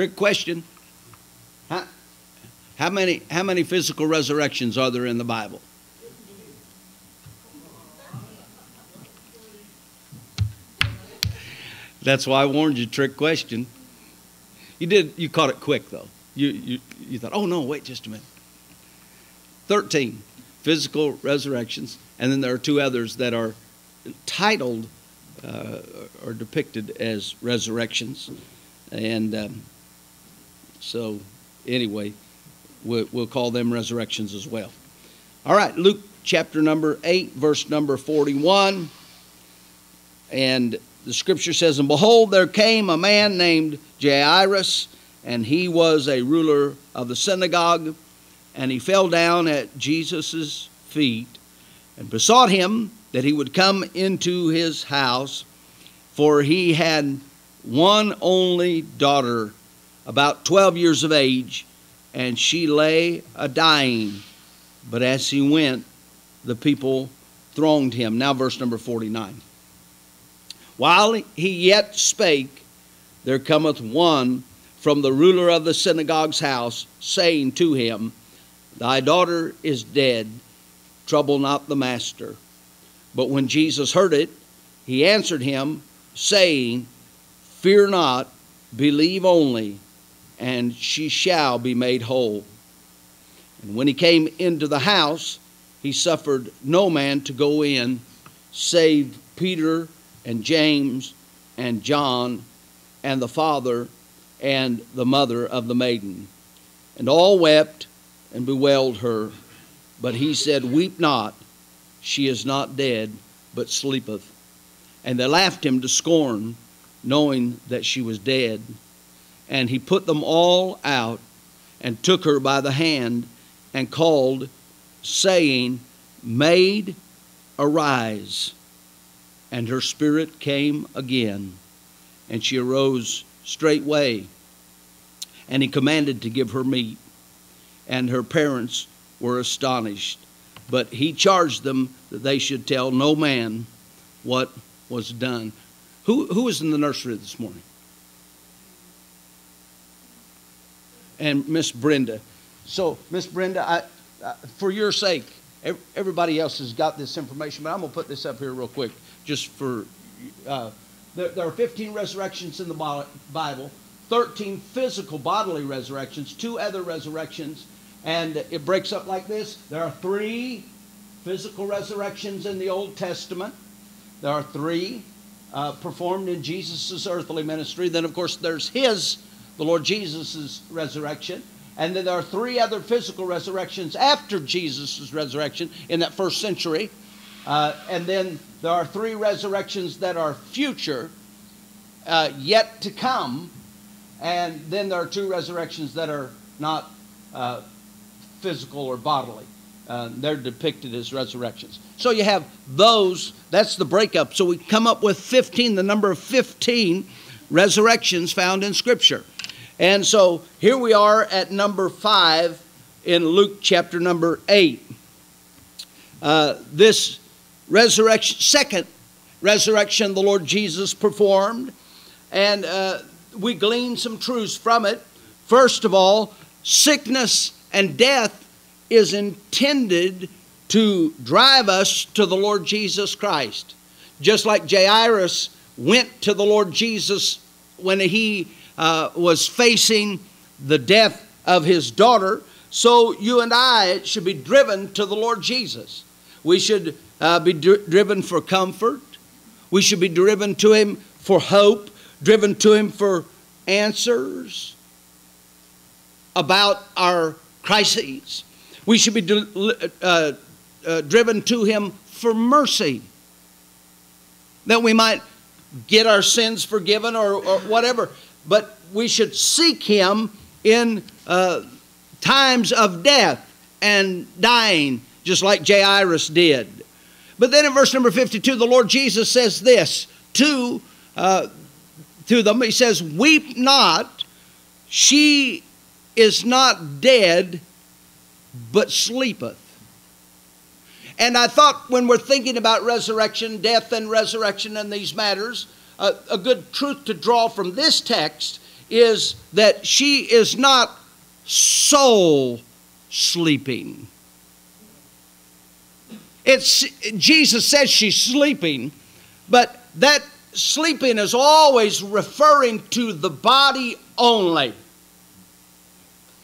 Trick question. How, how, many, how many physical resurrections are there in the Bible? That's why I warned you, trick question. You did, you caught it quick though. You, you, you thought, oh no, wait just a minute. 13 physical resurrections, and then there are two others that are titled uh, or depicted as resurrections. And um, so, anyway, we'll, we'll call them resurrections as well. All right, Luke chapter number 8, verse number 41. And the scripture says, And behold, there came a man named Jairus, and he was a ruler of the synagogue, and he fell down at Jesus' feet and besought him that he would come into his house, for he had one only daughter, about 12 years of age, and she lay a dying. But as he went, the people thronged him. Now, verse number 49. While he yet spake, there cometh one from the ruler of the synagogue's house, saying to him, Thy daughter is dead, trouble not the master. But when Jesus heard it, he answered him, saying, Fear not, believe only, and she shall be made whole. And when he came into the house, he suffered no man to go in, save Peter and James and John and the father and the mother of the maiden. And all wept and bewailed her. But he said, Weep not, she is not dead, but sleepeth. And they laughed him to scorn, knowing that she was dead. And he put them all out and took her by the hand and called, saying, Maid, arise. And her spirit came again, and she arose straightway. And he commanded to give her meat. And her parents were astonished. But he charged them that they should tell no man what was done. Who, who was in the nursery this morning? And Miss Brenda. So, Miss Brenda, I, uh, for your sake, everybody else has got this information, but I'm going to put this up here real quick just for. Uh, there, there are 15 resurrections in the Bible, 13 physical bodily resurrections, two other resurrections, and it breaks up like this. There are three physical resurrections in the Old Testament. There are three uh, performed in Jesus' earthly ministry. Then, of course, there's his, the Lord Jesus' resurrection. And then there are three other physical resurrections after Jesus' resurrection in that first century. Uh, and then there are three resurrections that are future, uh, yet to come. And then there are two resurrections that are not uh, physical or bodily. Uh, they're depicted as resurrections. So you have those, that's the breakup. So we come up with 15, the number of 15 resurrections found in Scripture. And so here we are at number 5 in Luke chapter number 8. Uh, this resurrection, second resurrection the Lord Jesus performed. And uh, we glean some truths from it. First of all, sickness and death is intended to drive us to the Lord Jesus Christ. Just like Jairus went to the Lord Jesus when he uh, was facing the death of his daughter, so you and I should be driven to the Lord Jesus. We should uh, be dri- driven for comfort. We should be driven to Him for hope, driven to Him for answers about our crises. We should be uh, uh, driven to Him for mercy, that we might get our sins forgiven or, or whatever. But we should seek Him in uh, times of death and dying, just like Jairus did. But then in verse number 52, the Lord Jesus says this to, uh, to them He says, Weep not, she is not dead, but sleepeth. And I thought when we're thinking about resurrection, death and resurrection and these matters, uh, a good truth to draw from this text is that she is not soul sleeping. It's Jesus says she's sleeping, but that sleeping is always referring to the body only.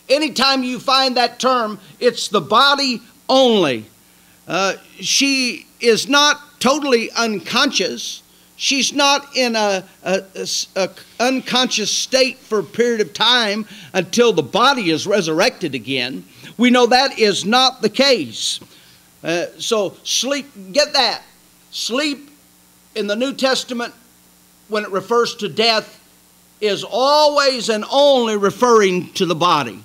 Anytime you find that term, it's the body only. Uh, she is not totally unconscious. She's not in a, a, a, a, unconscious state for a period of time until the body is resurrected again. We know that is not the case. Uh, so sleep, get that. Sleep in the New Testament, when it refers to death, is always and only referring to the body.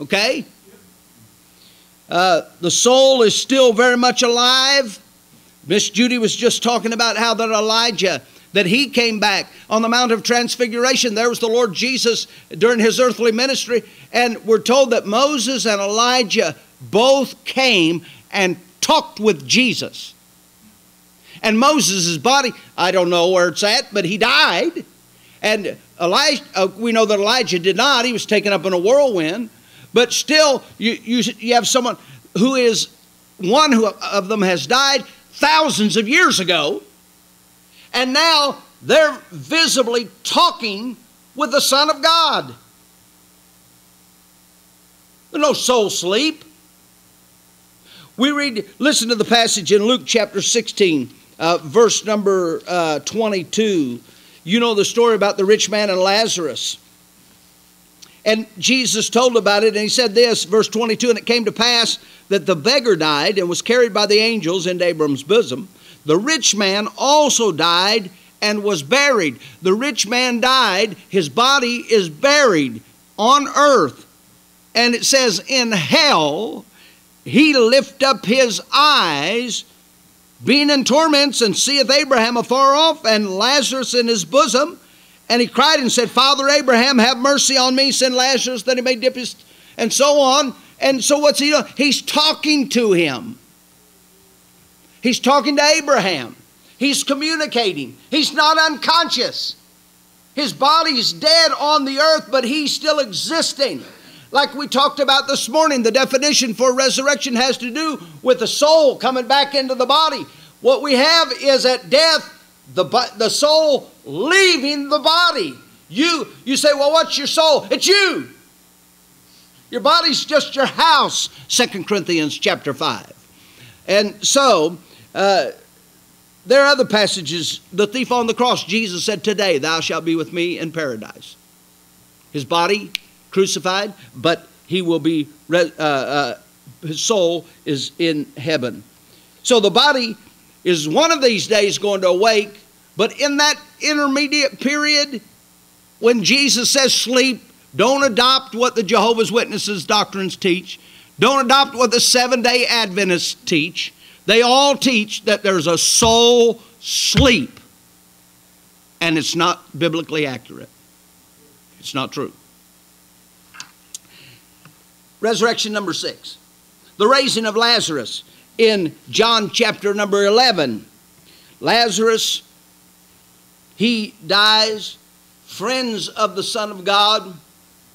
Okay? Uh, the soul is still very much alive. Miss Judy was just talking about how that Elijah, that he came back on the Mount of Transfiguration. There was the Lord Jesus during his earthly ministry. And we're told that Moses and Elijah both came and talked with Jesus. And Moses' body, I don't know where it's at, but he died. And Elijah, uh, we know that Elijah did not. He was taken up in a whirlwind. But still, you, you, you have someone who is, one who, of them has died thousands of years ago, and now they're visibly talking with the Son of God. There's no soul sleep. We read, listen to the passage in Luke chapter 16, uh, verse number uh, 22. You know the story about the rich man and Lazarus. And Jesus told about it, and he said this, verse 22 And it came to pass that the beggar died and was carried by the angels into Abraham's bosom. The rich man also died and was buried. The rich man died, his body is buried on earth. And it says, In hell, he lift up his eyes, being in torments, and seeth Abraham afar off, and Lazarus in his bosom. And he cried and said, Father Abraham, have mercy on me, send Lazarus that he may dip his, and so on. And so what's he doing? He's talking to him. He's talking to Abraham. He's communicating. He's not unconscious. His body's dead on the earth, but he's still existing. Like we talked about this morning, the definition for resurrection has to do with the soul coming back into the body. What we have is at death, the, the soul leaving the body. You, you say, well, what's your soul? It's you. Your body's just your house, Second Corinthians chapter 5. And so, uh, there are other passages. The thief on the cross, Jesus said, Today thou shalt be with me in paradise. His body crucified, but he will be, uh, uh, his soul is in heaven. So the body is one of these days going to awake, but in that intermediate period, when Jesus says sleep, don't adopt what the Jehovah's Witnesses doctrines teach. Don't adopt what the seven day Adventists teach. They all teach that there's a soul sleep, and it's not biblically accurate. It's not true. Resurrection number six the raising of Lazarus in John chapter number 11. Lazarus, he dies, friends of the Son of God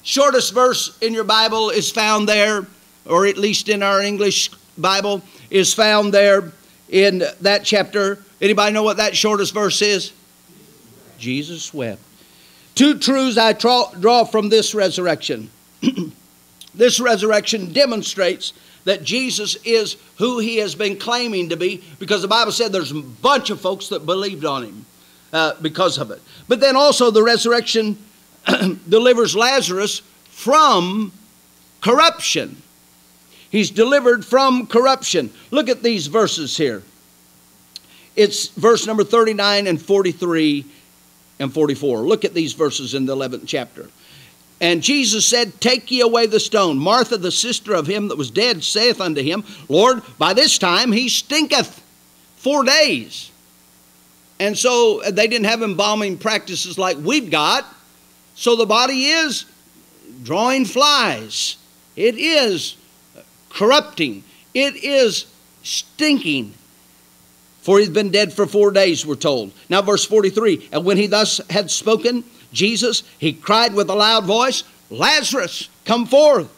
Shortest verse in your Bible is found there, or at least in our English Bible, is found there in that chapter. Anybody know what that shortest verse is? Jesus wept. Two truths I draw from this resurrection. this resurrection demonstrates that Jesus is who he has been claiming to be because the Bible said there's a bunch of folks that believed on him uh, because of it. But then also the resurrection delivers Lazarus from corruption. He's delivered from corruption. Look at these verses here. It's verse number 39 and 43 and 44. Look at these verses in the 11th chapter. And Jesus said, Take ye away the stone. Martha, the sister of him that was dead, saith unto him, Lord, by this time he stinketh four days. And so uh, they didn't have embalming practices like we've got. So the body is drawing flies. It is uh, corrupting. It is stinking. For he's been dead for four days, we're told. Now, verse 43 And when he thus had spoken, Jesus, he cried with a loud voice, Lazarus, come forth.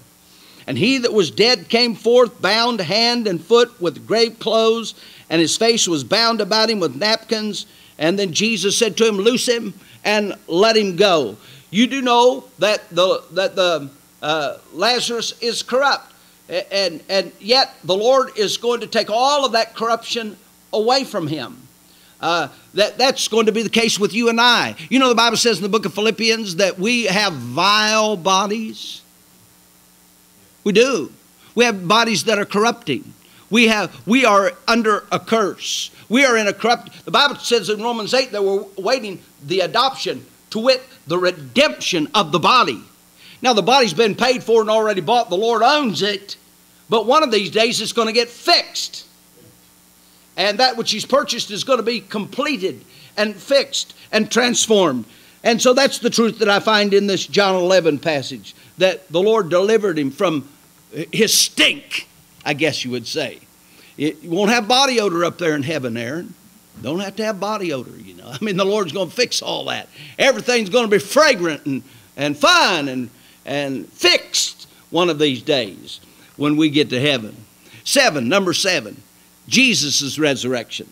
And he that was dead came forth, bound hand and foot with grave clothes, and his face was bound about him with napkins. And then Jesus said to him, Loose him and let him go. You do know that the, that the uh, Lazarus is corrupt. And, and yet the Lord is going to take all of that corruption away from him. Uh, that, that's going to be the case with you and I. You know, the Bible says in the book of Philippians that we have vile bodies. We do. We have bodies that are corrupting. We have we are under a curse. We are in a corrupt. The Bible says in Romans 8 that we're waiting the adoption, to wit, the redemption of the body. Now the body's been paid for and already bought. The Lord owns it. But one of these days it's going to get fixed. And that which he's purchased is going to be completed and fixed and transformed. And so that's the truth that I find in this John 11 passage that the Lord delivered him from his stink, I guess you would say. It, you won't have body odor up there in heaven, Aaron. Don't have to have body odor, you know. I mean, the Lord's going to fix all that. Everything's going to be fragrant and, and fun and, and fixed one of these days when we get to heaven. Seven, number seven, Jesus' resurrection.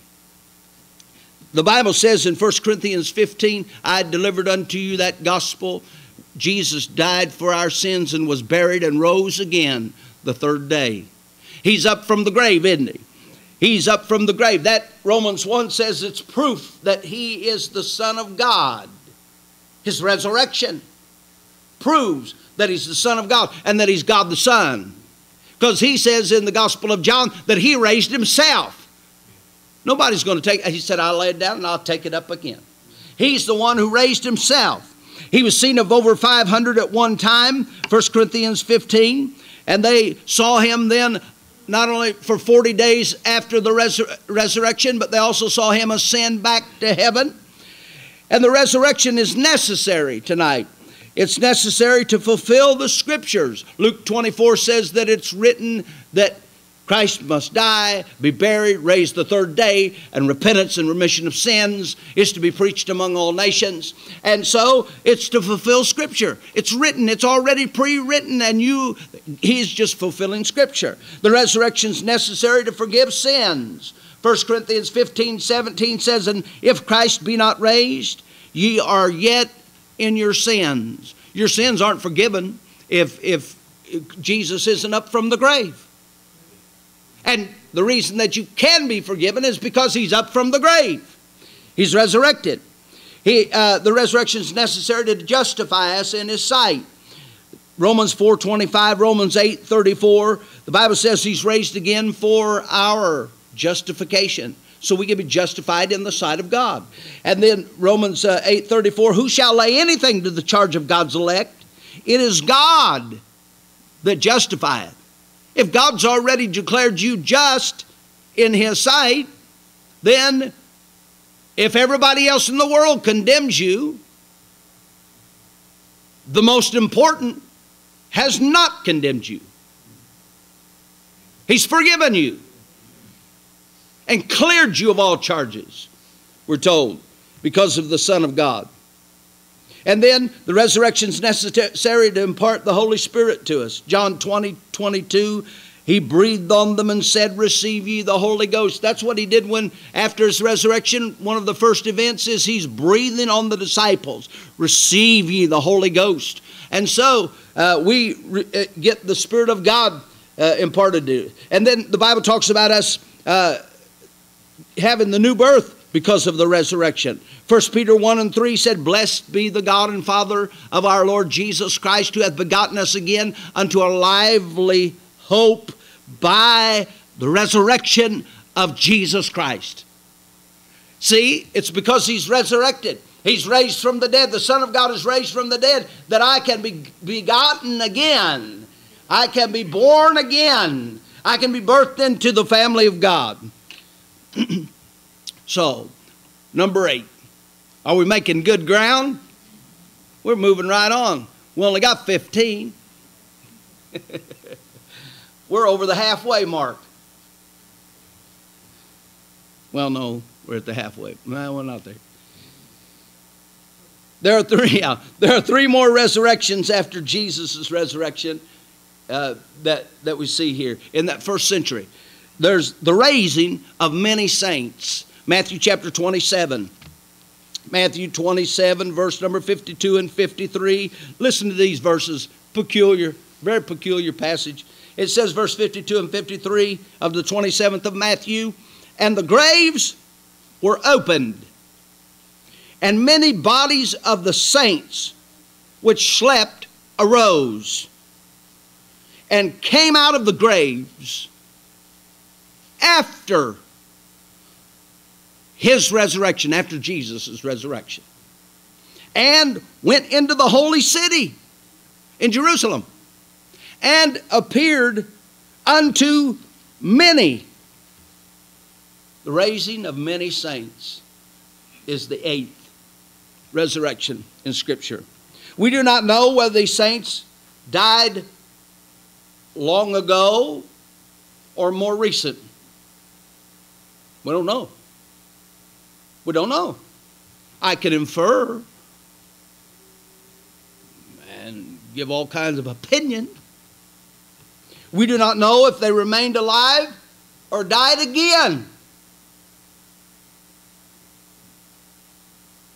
The Bible says in 1 Corinthians 15, I delivered unto you that gospel Jesus died for our sins and was buried and rose again the third day. He's up from the grave, isn't he? He's up from the grave. That Romans 1 says it's proof that he is the Son of God. His resurrection proves that he's the Son of God and that he's God the Son. Because he says in the Gospel of John that he raised himself. Nobody's going to take He said, I'll lay it down and I'll take it up again. He's the one who raised himself. He was seen of over 500 at one time, 1 Corinthians 15, and they saw him then not only for 40 days after the resur- resurrection, but they also saw him ascend back to heaven. And the resurrection is necessary tonight. It's necessary to fulfill the scriptures. Luke 24 says that it's written that Christ must die, be buried, raised the third day, and repentance and remission of sins is to be preached among all nations. And so it's to fulfill Scripture. It's written, it's already pre written, and you, He's just fulfilling Scripture. The resurrection is necessary to forgive sins. 1 Corinthians 15 17 says, And if Christ be not raised, ye are yet in your sins. Your sins aren't forgiven if, if Jesus isn't up from the grave. And the reason that you can be forgiven is because he's up from the grave. He's resurrected. He, uh, the resurrection is necessary to justify us in his sight. Romans 4:25, Romans 8:34, the Bible says he's raised again for our justification. So we can be justified in the sight of God. And then Romans uh, 8:34, who shall lay anything to the charge of God's elect? It is God that justifieth. If God's already declared you just in His sight, then if everybody else in the world condemns you, the most important has not condemned you. He's forgiven you and cleared you of all charges, we're told, because of the Son of God. And then the resurrection is necessary to impart the Holy Spirit to us. John 20, 22, he breathed on them and said, Receive ye the Holy Ghost. That's what he did when, after his resurrection, one of the first events is he's breathing on the disciples. Receive ye the Holy Ghost. And so uh, we uh, get the Spirit of God uh, imparted to. And then the Bible talks about us uh, having the new birth because of the resurrection. 1 Peter 1 and 3 said, Blessed be the God and Father of our Lord Jesus Christ, who hath begotten us again unto a lively hope by the resurrection of Jesus Christ. See, it's because he's resurrected. He's raised from the dead. The Son of God is raised from the dead that I can be begotten again. I can be born again. I can be birthed into the family of God. So, number eight. Are we making good ground? We're moving right on. We only got 15. we're over the halfway mark. Well, no, we're at the halfway. No, we're not there. There are three. There are three more resurrections after Jesus' resurrection uh, that that we see here in that first century. There's the raising of many saints. Matthew chapter 27. Matthew 27, verse number 52 and 53. Listen to these verses. Peculiar, very peculiar passage. It says, verse 52 and 53 of the 27th of Matthew, and the graves were opened, and many bodies of the saints which slept arose and came out of the graves after his resurrection, after Jesus' resurrection, and went into the holy city in Jerusalem and appeared unto many. The raising of many saints is the eighth resurrection in Scripture. We do not know whether these saints died long ago or more recent. We don't know. We don't know. I can infer and give all kinds of opinion. We do not know if they remained alive or died again.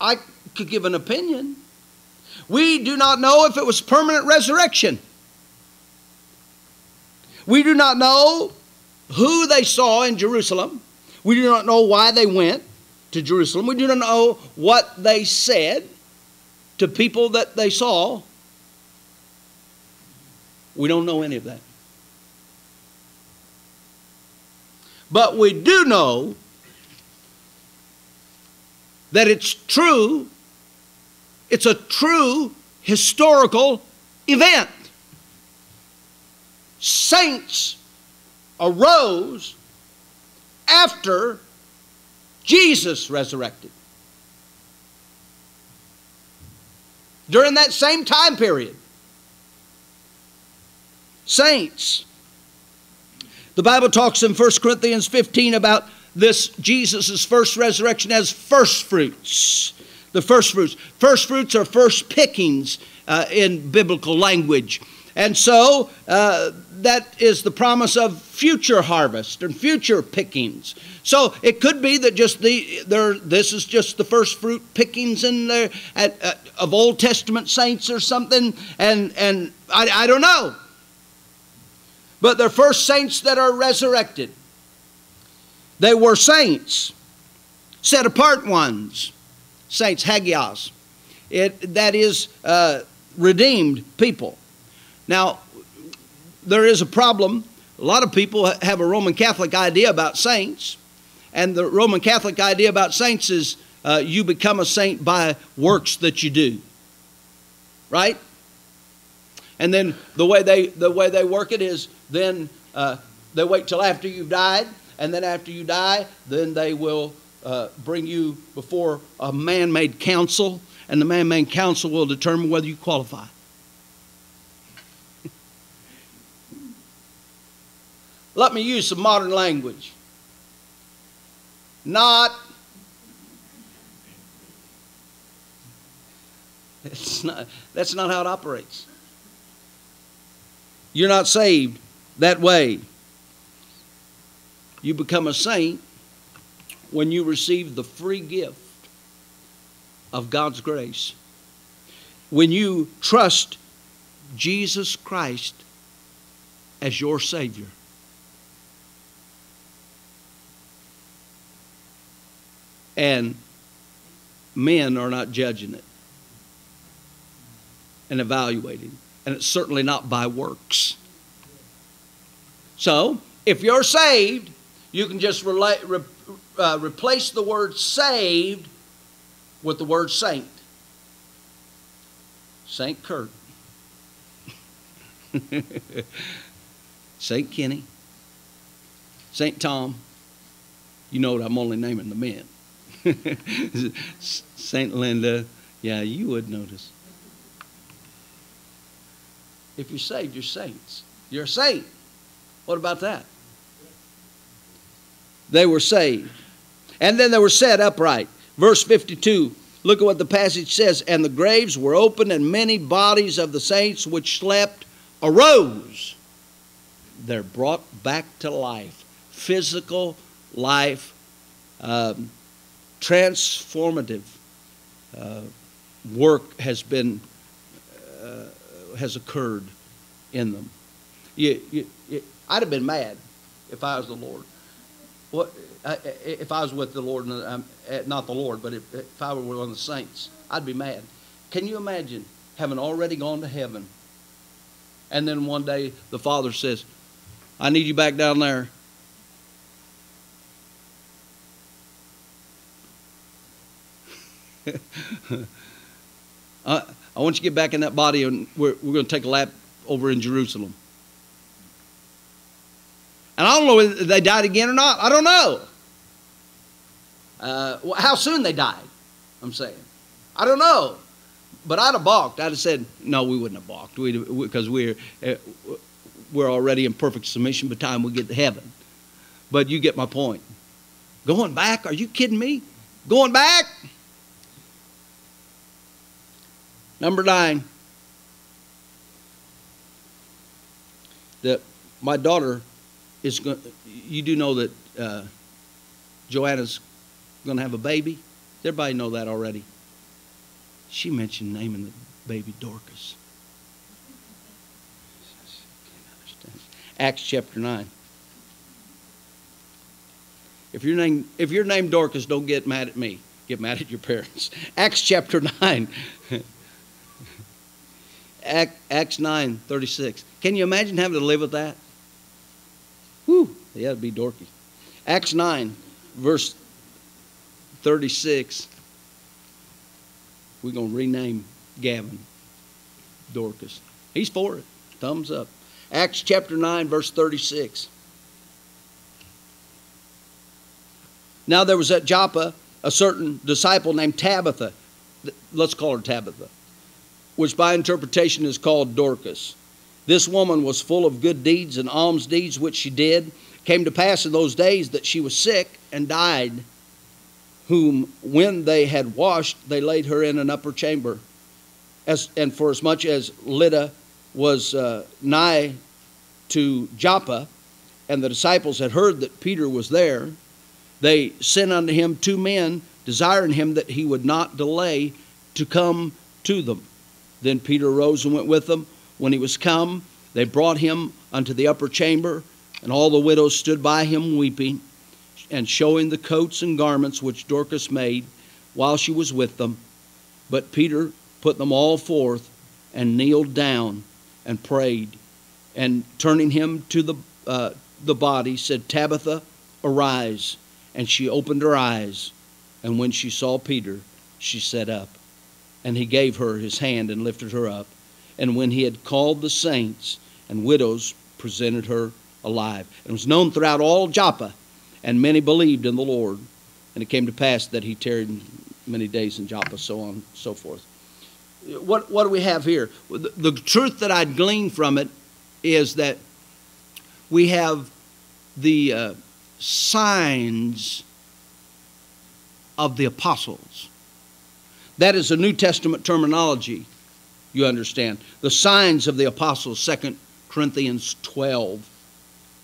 I could give an opinion. We do not know if it was permanent resurrection. We do not know who they saw in Jerusalem. We do not know why they went to Jerusalem. We do not know what they said to people that they saw. We don't know any of that. But we do know that it's true, it's a true historical event. Saints arose after Jesus resurrected. During that same time period, saints. The Bible talks in 1 Corinthians 15 about this Jesus' first resurrection as first fruits. The first fruits. First fruits are first pickings uh, in biblical language. And so uh, that is the promise of future harvest and future pickings. So it could be that just the there this is just the first fruit pickings in there at, uh, of Old Testament saints or something, and and I, I don't know. But they're first saints that are resurrected. They were saints, set apart ones, saints, hagios. It that is uh, redeemed people. Now, there is a problem. A lot of people have a Roman Catholic idea about saints, and the Roman Catholic idea about saints is uh, you become a saint by works that you do. Right? And then the way they the way they work it is then uh, they wait till after you've died, and then after you die, then they will uh, bring you before a man-made council, and the man-made council will determine whether you qualify. Let me use some modern language. Not. It's not that's not how it operates. You're not saved that way. You become a saint when you receive the free gift of God's grace. When you trust Jesus Christ as your Savior. And men are not judging it and evaluating. And it's certainly not by works. So, if you're saved, you can just re, uh, replace the word saved with the word saint. Saint Kurt. Saint Kenny. Saint Tom. You know what I'm only naming the men. St. Linda, yeah, you would notice. If you're saved, you're saints. You're a saint. What about that? They were saved. And then they were set upright. Verse 52 Look at what the passage says. And the graves were opened, and many bodies of the saints which slept arose. They're brought back to life. Physical life, um, transformative uh, work has been uh, has occurred in them. You, you, you, I'd have been mad if I was the Lord. What if I was with the Lord, um, eh, not the Lord, but if, if I were one of the saints, I'd be mad. Can you imagine having already gone to heaven, and then one day the Father says, "I need you back down there." I, I want you to get back in that body, and we're, we're going to take a lap over in Jerusalem. And I don't know whether they died again or not. I don't know. Uh, how soon they died, I'm saying. I don't know. But I'd have balked. I'd have said, no, we wouldn't have balked because we, we're, uh, we're already in perfect submission by the time we get to heaven. But you get my point. Going back? Are you kidding me? Going back? Number nine. That my daughter is going. You do know that uh, Joanna's going to have a baby. Everybody know that already? She mentioned naming the baby Dorcas. Acts chapter nine. If you're named if you're named Dorcas, don't get mad at me. Get mad at your parents. Acts chapter nine. Acts 9, 36. Can you imagine having to live with that? Whew, yeah, it'd be dorky. Acts 9, verse 36. We're going to rename Gavin Dorcas. He's for it. Thumbs up. Acts chapter 9, verse 36. Now there was at Joppa a certain disciple named Tabitha. Let's call her Tabitha, which by interpretation is called Dorcas. This woman was full of good deeds and alms deeds which she did. Came to pass in those days that she was sick and died, whom when they had washed, they laid her in an upper chamber. As, and for as much as Lydda was uh, nigh to Joppa, and the disciples had heard that Peter was there, they sent unto him two men, desiring him that he would not delay to come to them. Then Peter arose and went with them. When he was come, they brought him unto the upper chamber, and all the widows stood by him weeping, and showing the coats and garments which Dorcas made while she was with them. But Peter put them all forth and kneeled down and prayed, and turning him to the, uh, the body, said, Tabitha, arise. And she opened her eyes, and when she saw Peter, she sat up. And he gave her his hand and lifted her up. And when he had called the saints and widows, presented her alive. And it was known throughout all Joppa, and many believed in the Lord. And it came to pass that he tarried many days in Joppa, so on and so forth. What, what do we have here? The, the truth that I'd glean from it is that we have the uh, signs of the apostles. That is a New Testament terminology you understand. The signs of the apostles, 2 Corinthians 12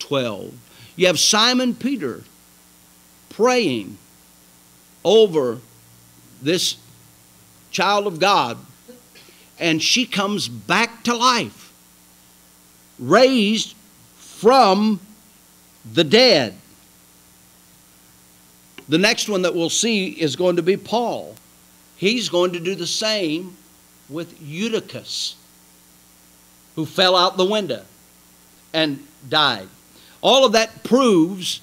12. You have Simon Peter praying over this child of God, and she comes back to life, raised from the dead. The next one that we'll see is going to be Paul. He's going to do the same with Eutychus, who fell out the window and died. All of that proves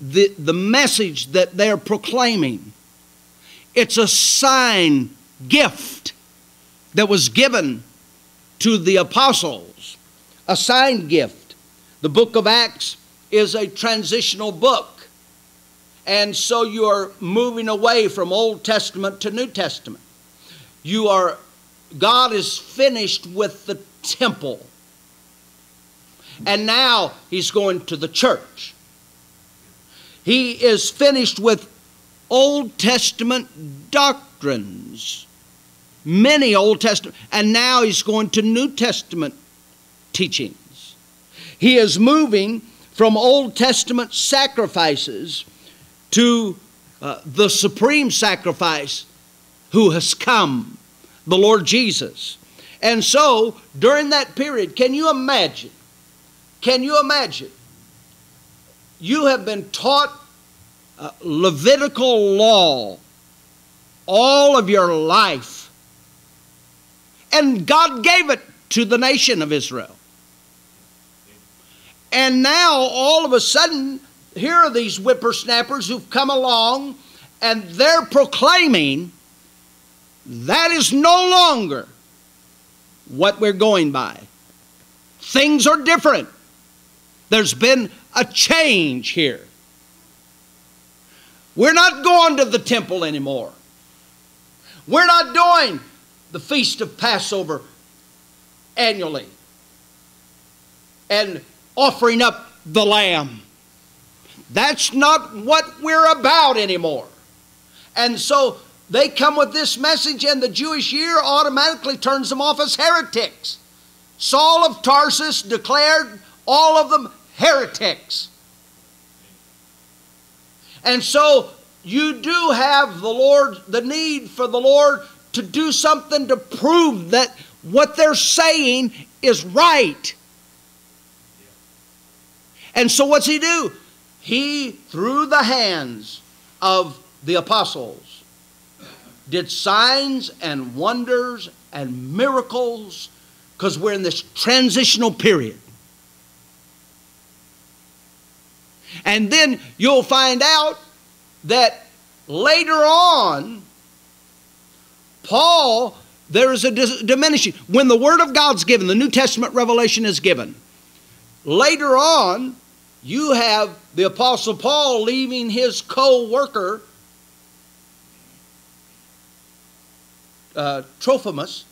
the, the message that they're proclaiming. It's a sign gift that was given to the apostles, a sign gift. The book of Acts is a transitional book. And so you are moving away from Old Testament to New Testament you are God is finished with the temple. And now he's going to the church. He is finished with Old Testament doctrines. Many Old Testament, and now he's going to New Testament teachings. He is moving from Old Testament sacrifices to uh, the supreme sacrifice who has come, the Lord Jesus. And so, during that period, can you imagine? Can you imagine? You have been taught uh, Levitical law all of your life. And God gave it to the nation of Israel. And now, all of a sudden, here are these whippersnappers who've come along and they're proclaiming that is no longer what we're going by. Things are different. There's been a change here. We're not going to the temple anymore. We're not doing the feast of Passover annually and offering up the lamb. That's not what we're about anymore. And so they come with this message, and the Jewish year automatically turns them off as heretics. Saul of Tarsus declared all of them heretics. And so you do have the Lord, the need for the Lord to do something to prove that what they're saying is right. And so what's he do? He, through the hands of the apostles, did signs and wonders and miracles because we're in this transitional period. And then you'll find out that later on, Paul, there is a diminishing. When the Word of God's given, the New Testament revelation is given. Later on, you have the Apostle Paul leaving his co worker, uh, Trophimus,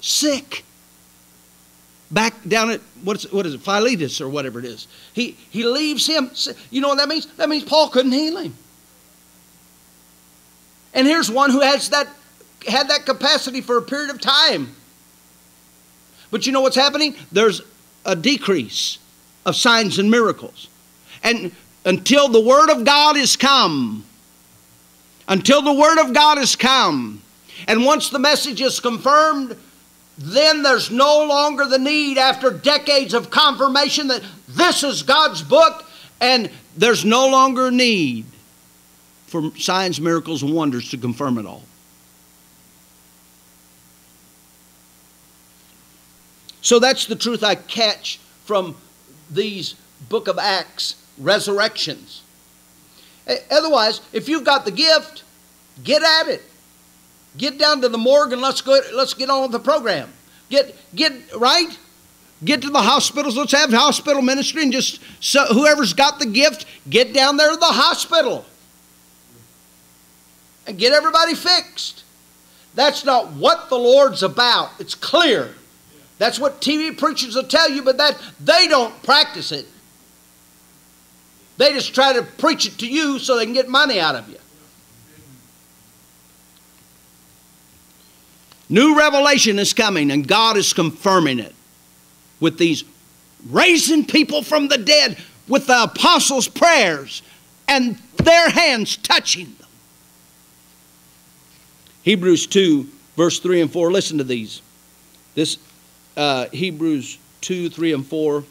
sick back down at what is it, what is it Philetus or whatever it is. He he leaves him. You know what that means? That means Paul couldn't heal him. And here's one who has that had that capacity for a period of time. But you know what's happening? There's a decrease of signs and miracles. And until the word of God is come, until the word of God is come, and once the message is confirmed, then there's no longer the need after decades of confirmation that this is God's book, and there's no longer need for signs, miracles, and wonders to confirm it all. So that's the truth I catch from these book of Acts resurrections. Otherwise, if you've got the gift, get at it. Get down to the morgue and let's go. Let's get on with the program. Get get right. Get to the hospitals. Let's have hospital ministry and just so whoever's got the gift, get down there to the hospital and get everybody fixed. That's not what the Lord's about. It's clear. That's what TV preachers will tell you, but that they don't practice it. They just try to preach it to you so they can get money out of you. New revelation is coming, and God is confirming it with these raising people from the dead with the apostles' prayers and their hands touching them. Hebrews 2, verse 3 and 4. Listen to these. This uh, Hebrews 2, 3 and 4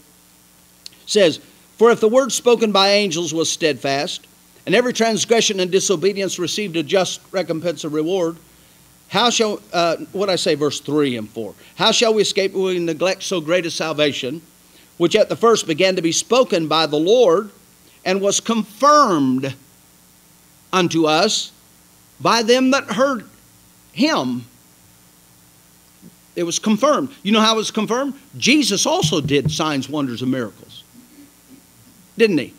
says, For if the word spoken by angels was steadfast, and every transgression and disobedience received a just recompense of reward, how shall, uh, what I say, verse 3 and 4? How shall we escape when we neglect so great a salvation, which at the first began to be spoken by the Lord and was confirmed unto us by them that heard him? It was confirmed. You know how it was confirmed? Jesus also did signs, wonders, and miracles. Didn't he?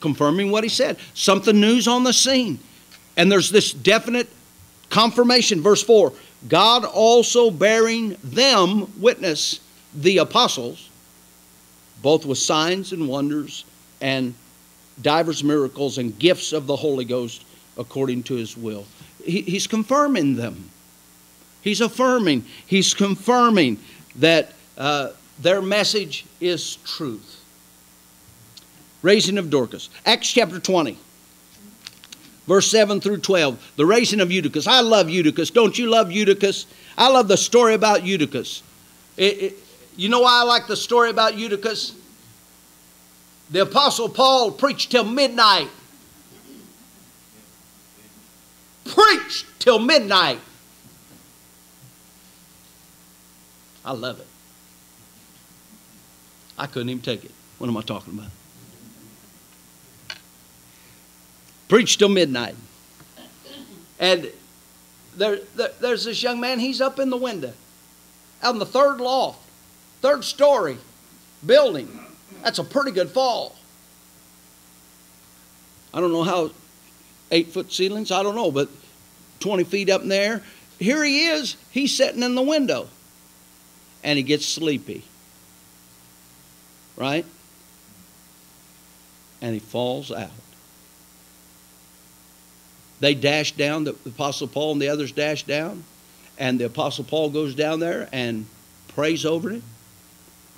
Confirming what he said. Something new's on the scene. And there's this definite Confirmation, verse 4 God also bearing them witness, the apostles, both with signs and wonders and divers miracles and gifts of the Holy Ghost, according to his will. He, he's confirming them. He's affirming, he's confirming that uh, their message is truth. Raising of Dorcas. Acts chapter 20, verse 7 through 12. The raising of Eutychus. I love Eutychus. Don't you love Eutychus? I love the story about Eutychus. It, it, you know why I like the story about Eutychus? The Apostle Paul preached till midnight. Preached till midnight. I love it. I couldn't even take it. What am I talking about? Preached till midnight. And there, there, there's this young man, he's up in the window, out the third loft, third story building. That's a pretty good fall. I don't know how, eight foot ceilings, I don't know, but 20 feet up in there. Here he is, he's sitting in the window and he gets sleepy. Right? And he falls out. They dash down, the Apostle Paul and the others dash down, and the Apostle Paul goes down there and prays over it,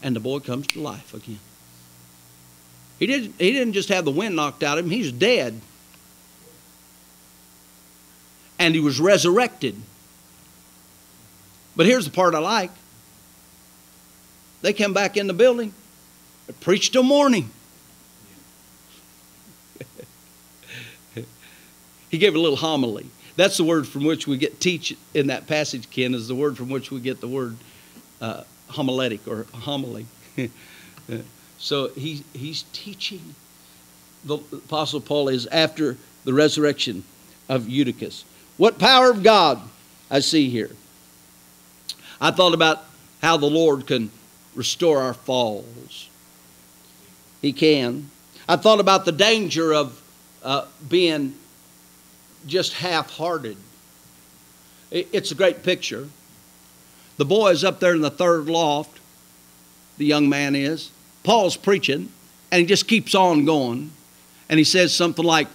and the boy comes to life again. He didn't, he didn't just have the wind knocked out of him, he's dead. And he was resurrected. But here's the part I like they come back in the building, preached till morning. he gave a little homily. That's the word from which we get teach in that passage, Ken, is the word from which we get the word uh, homiletic or homily. so he, he's teaching. The Apostle Paul is after the resurrection of Eutychus. What power of God I see here. I thought about how the Lord can restore our falls. He can. I thought about the danger of uh, being just half hearted. It's a great picture. The boy is up there in the third loft, the young man is. Paul's preaching, and he just keeps on going. And he says something like,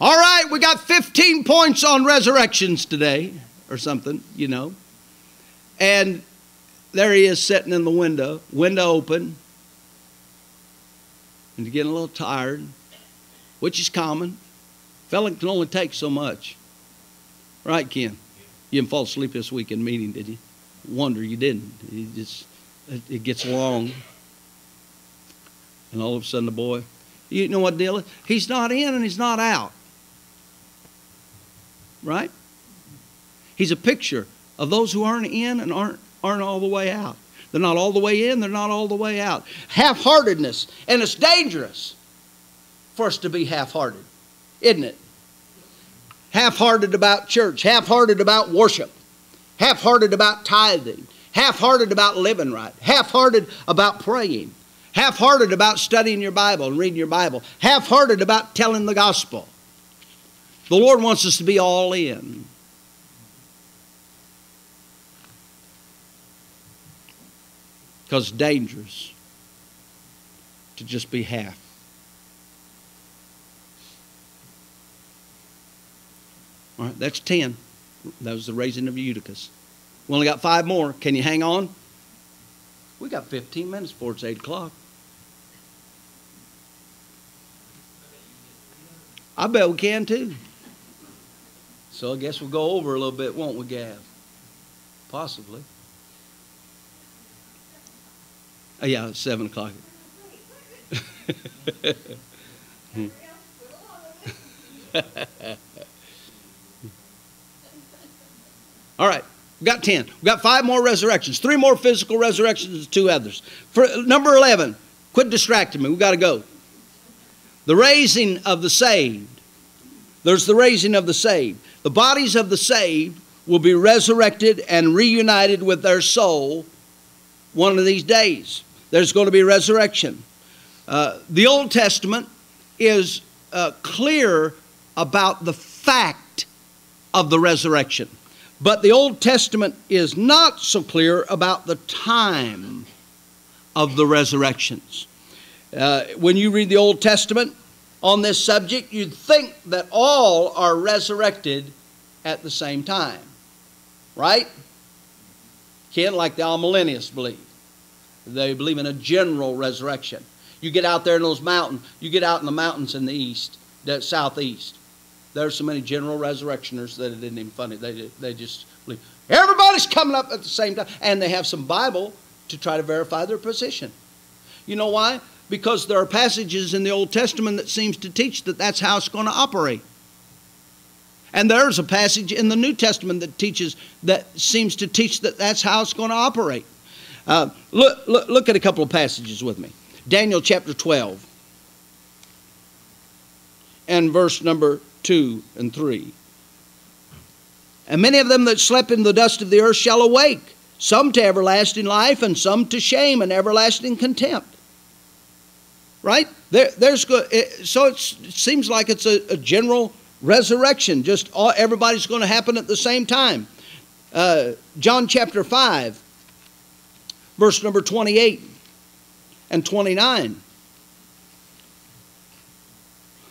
All right, we got 15 points on resurrections today, or something, you know. And there he is sitting in the window, window open, and he's getting a little tired, which is common. Fella can only take so much. Right, Ken? You didn't fall asleep this week in meeting, did you? Wonder you didn't. You just it gets long. And all of a sudden the boy, you know what is? He's not in and he's not out. Right? He's a picture of those who aren't in and aren't aren't all the way out. They're not all the way in, they're not all the way out. Half heartedness, and it's dangerous for us to be half hearted, isn't it? Half hearted about church, half hearted about worship, half hearted about tithing, half hearted about living right, half hearted about praying, half hearted about studying your Bible and reading your Bible, half hearted about telling the gospel. The Lord wants us to be all in. Because dangerous to just be half. All right, that's 10. That was the raising of Eutychus. We only got five more. Can you hang on? We got 15 minutes before it's 8 o'clock. I bet we can too. So I guess we'll go over a little bit, won't we, Gav? Possibly. Oh, yeah, seven o'clock. All right, we've got 10. We've got five more resurrections, three more physical resurrections, two others. For number 11, quit distracting me. We've got to go. The raising of the saved. There's the raising of the saved. The bodies of the saved will be resurrected and reunited with their soul one of these days. There's going to be resurrection. Uh, the Old Testament is uh, clear about the fact of the resurrection, but the Old Testament is not so clear about the time of the resurrections. Uh, when you read the Old Testament, on this subject, you'd think that all are resurrected at the same time. Right? Ken, like the amillennialists believe. They believe in a general resurrection. You get out there in those mountains, you get out in the mountains in the east, the southeast. There's so many general resurrectioners that it isn't even funny. They, they just believe everybody's coming up at the same time. And they have some Bible to try to verify their position. You know why? Because there are passages in the Old Testament that seems to teach that that's how it's going to operate. And there's a passage in the New Testament that teaches that seems to teach that that's how it's going to operate. Uh, look, look, look at a couple of passages with me. Daniel chapter 12 and verse number 2 and 3. And many of them that slept in the dust of the earth shall awake, some to everlasting life, and some to shame and everlasting contempt. Right? There, there's good. so it seems like it's a, a general resurrection. Just all, everybody's going to happen at the same time. Uh, John chapter 5, verse number 28 and 29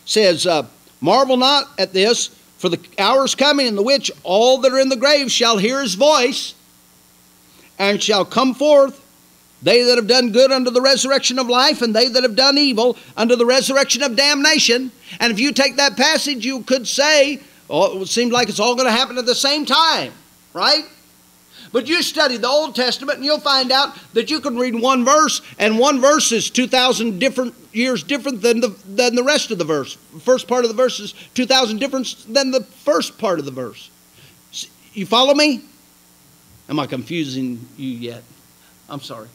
says, uh, Marvel not at this, for the hour is coming in the which all that are in the grave shall hear his voice, and shall come forth, they that have done good unto the resurrection of life, and they that have done evil unto the resurrection of damnation. And if you take that passage, you could say, oh, it seems like it's all going to happen at the same time, right? But you study the Old Testament and you'll find out that you can read one verse, and one verse is 2,000 different years different than the, than the rest of the verse. First part of the verse is 2,000 different than the first part of the verse. You follow me? Am I confusing you yet? I'm sorry.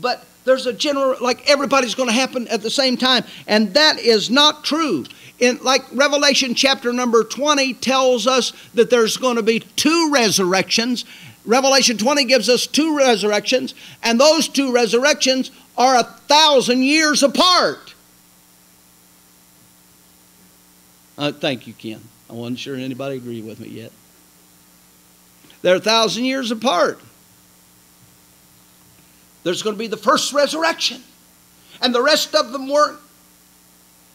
But there's a general, like everybody's going to happen at the same time, and that is not true in like Revelation chapter number 20 tells us that there's going to be two resurrections. Revelation 20 gives us two resurrections, and those two resurrections are a thousand years apart. Uh, thank you, Ken. I wasn't sure anybody agreed with me yet. They're a thousand years apart. There's going to be the first resurrection, and the rest of them weren't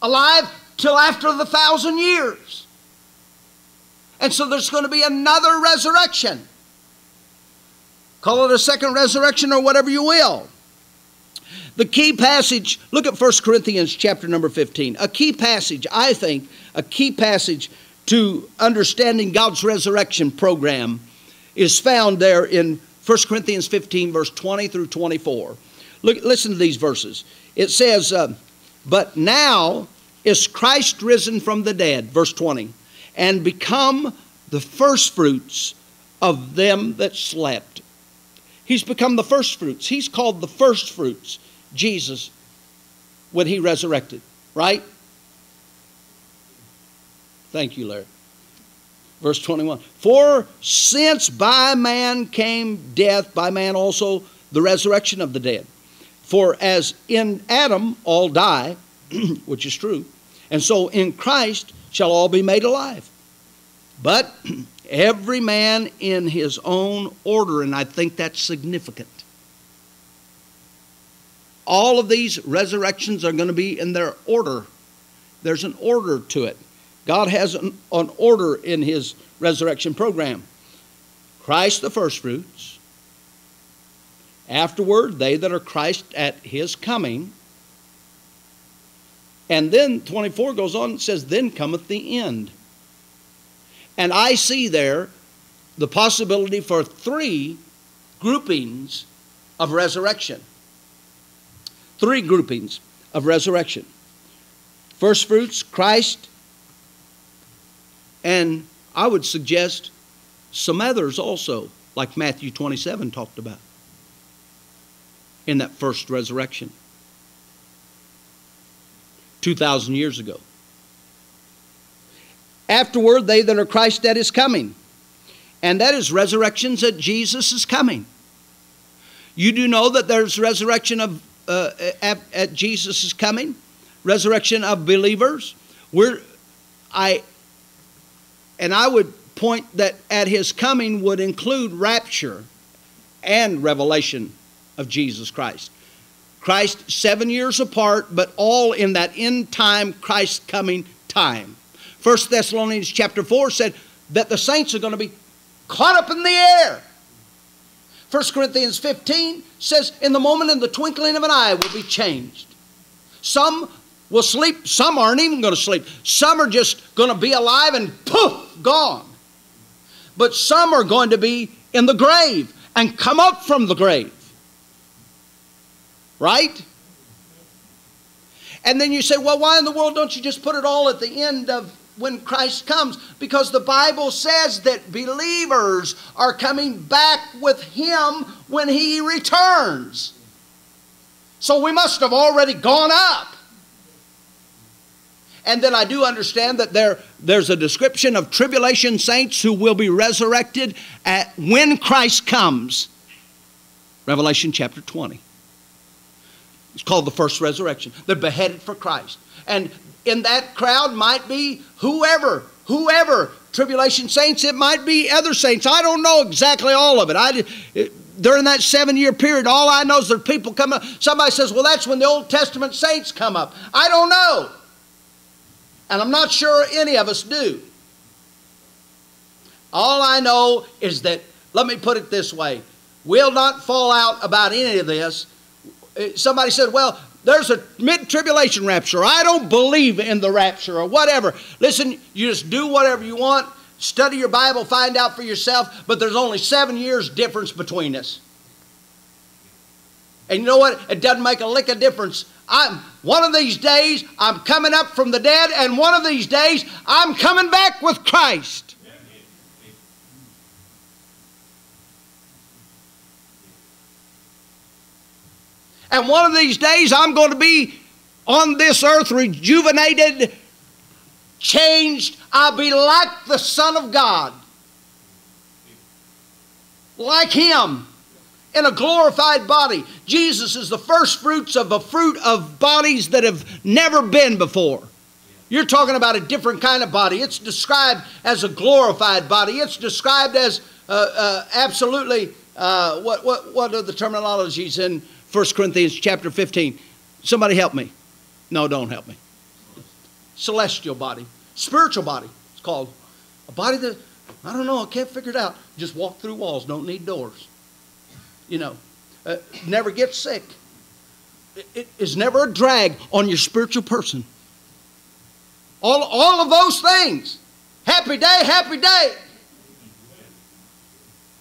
alive till after the thousand years. And so there's going to be another resurrection. Call it a second resurrection or whatever you will. The key passage, look at 1 Corinthians chapter number 15. A key passage, I think, a key passage to understanding God's resurrection program is found there in 1 Corinthians 15, verse 20 through 24. Look, listen to these verses. It says, uh, But now is Christ risen from the dead, verse 20, and become the firstfruits of them that slept. He's become the firstfruits. He's called the firstfruits, Jesus, when he resurrected, right? Thank you, Larry. Verse 21 For since by man came death, by man also the resurrection of the dead. For as in Adam all die, which is true. And so in Christ shall all be made alive. But every man in his own order, and I think that's significant. All of these resurrections are going to be in their order. There's an order to it. God has an, an order in his resurrection program. Christ the firstfruits. Afterward, they that are Christ at his coming. And then 24 goes on and says, Then cometh the end. And I see there the possibility for three groupings of resurrection. Three groupings of resurrection. First fruits, Christ, and I would suggest some others also, like Matthew 27 talked about in that first resurrection. 2,000 years ago. Afterward, they that are Christ that is coming. And that is resurrections that Jesus is coming. You do know that there's resurrection of uh, at, at Jesus is coming, resurrection of believers. We're I and I would point that at his coming would include rapture and revelation of Jesus Christ. Christ seven years apart, but all in that end time, Christ coming time. First Thessalonians chapter 4 said that the saints are going to be caught up in the air. 1 Corinthians 15 says, In the moment, in the twinkling of an eye, will be changed. Some will sleep, some aren't even going to sleep. Some are just going to be alive and poof, gone. But some are going to be in the grave and come up from the grave. Right? And then you say, well, why in the world don't you just put it all at the end of when Christ comes? Because the Bible says that believers are coming back with Him when He returns. So we must have already gone up. And then I do understand that there, there's a description of tribulation saints who will be resurrected at, when Christ comes. Revelation chapter 20. It's called the first resurrection. They're beheaded for Christ. And in that crowd might be whoever, whoever, tribulation saints, it might be other saints. I don't know exactly all of it. I, it, during that seven year period, all I know is there people come up. Somebody says, well, that's when the Old Testament saints come up. I don't know. And I'm not sure any of us do. All I know is that, let me put it this way, we'll not fall out about any of this uh, somebody said, well, there's a mid tribulation rapture. I don't believe in the rapture or whatever. Listen, you just do whatever you want, study your Bible, find out for yourself, but there's only seven years difference between us. And you know what? It doesn't make a lick of difference. I'm one of these days I'm coming up from the dead, and one of these days I'm coming back with Christ. And one of these days I'm going to be on this earth rejuvenated, changed. I'll be like the Son of God. Like Him in a glorified body. Jesus is the first fruits of a fruit of bodies that have never been before. You're talking about a different kind of body. It's described as a glorified body. It's described as uh, uh, absolutely, uh, what, what, what are the terminologies in 1 Corinthians chapter 15. Somebody help me. No, don't help me. Celestial body, spiritual body. It's called a body that, I don't know, I can't figure it out. Just walk through walls, don't need doors. You know, uh, never get sick. It, it is never a drag on your spiritual person. All, all of those things. Happy day, happy day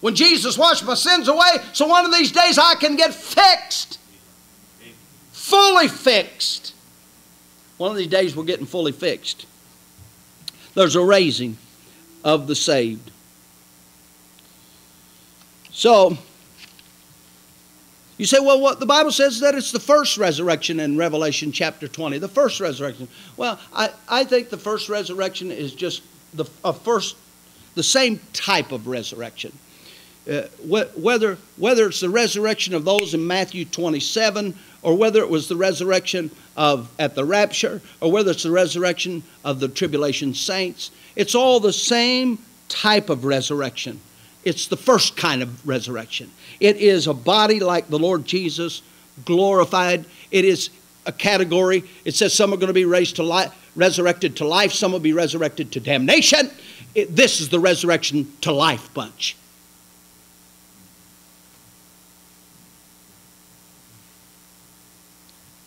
when Jesus washed my sins away, so one of these days I can get fixed. Fully fixed. One of these days we're getting fully fixed. There's a raising of the saved. So, you say, well, what the Bible says that it's the first resurrection in Revelation chapter 20, the first resurrection. Well, I, I think the first resurrection is just the a first, the same type of resurrection. Uh, whether, whether it's the resurrection of those in Matthew 27, or whether it was the resurrection of at the rapture, or whether it's the resurrection of the tribulation saints, it's all the same type of resurrection. It's the first kind of resurrection. It is a body like the Lord Jesus, glorified. It is a category. It says some are going to be raised to life, resurrected to life, some will be resurrected to damnation. It, this is the resurrection to life bunch.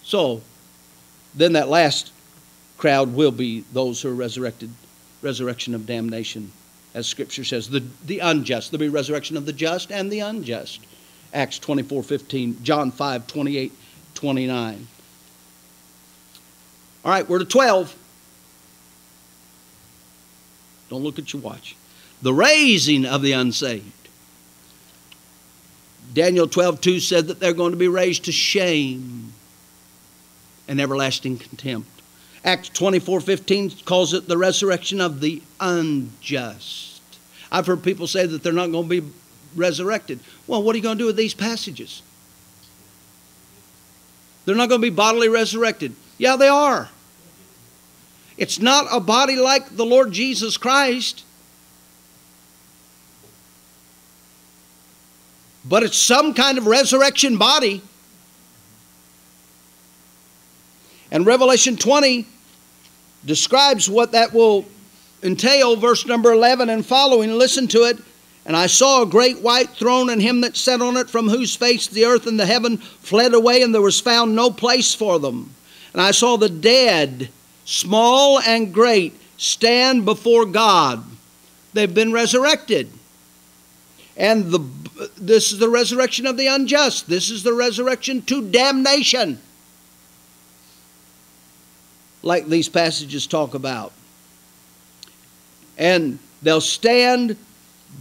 So, then that last crowd will be those who are resurrected, resurrection of damnation, as Scripture says, the, the unjust. There'll be resurrection of the just and the unjust. Acts 24 15, John 5 28 29. All right, we're to 12. Don't look at your watch. The raising of the unsaved. Daniel 12 2 said that they're going to be raised to shame and everlasting contempt. Acts 24 15 calls it the resurrection of the unjust. I've heard people say that they're not going to be resurrected. Well, what are you going to do with these passages? They're not going to be bodily resurrected. Yeah, they are. It's not a body like the Lord Jesus Christ, but it's some kind of resurrection body. And Revelation 20 describes what that will entail, verse number 11 and following. Listen to it. And I saw a great white throne and him that sat on it, from whose face the earth and the heaven fled away, and there was found no place for them. And I saw the dead, small and great, stand before God. They've been resurrected. And the, this is the resurrection of the unjust. This is the resurrection to damnation, like these passages talk about. And they'll stand